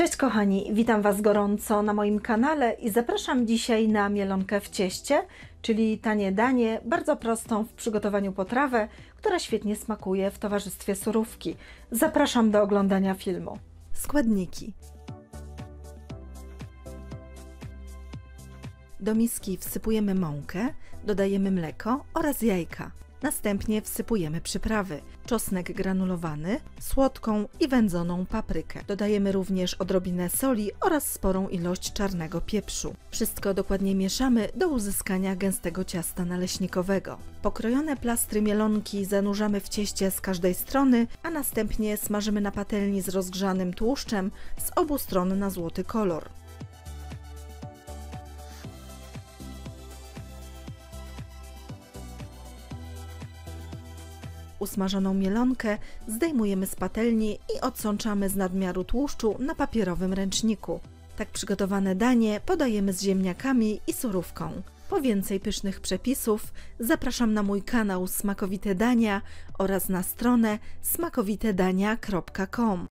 Cześć kochani, witam Was gorąco na moim kanale i zapraszam dzisiaj na mielonkę w cieście, czyli tanie danie, bardzo prostą w przygotowaniu potrawę, która świetnie smakuje w towarzystwie surówki. Zapraszam do oglądania filmu. Składniki. Do miski wsypujemy mąkę, dodajemy mleko oraz jajka. Następnie wsypujemy przyprawy: czosnek granulowany, słodką i wędzoną paprykę. Dodajemy również odrobinę soli oraz sporą ilość czarnego pieprzu. Wszystko dokładnie mieszamy do uzyskania gęstego ciasta naleśnikowego. Pokrojone plastry mielonki zanurzamy w cieście z każdej strony, a następnie smażymy na patelni z rozgrzanym tłuszczem z obu stron na złoty kolor. Usmażoną mielonkę zdejmujemy z patelni i odsączamy z nadmiaru tłuszczu na papierowym ręczniku. Tak przygotowane danie podajemy z ziemniakami i surówką. Po więcej pysznych przepisów zapraszam na mój kanał Smakowite Dania oraz na stronę smakowitedania.com.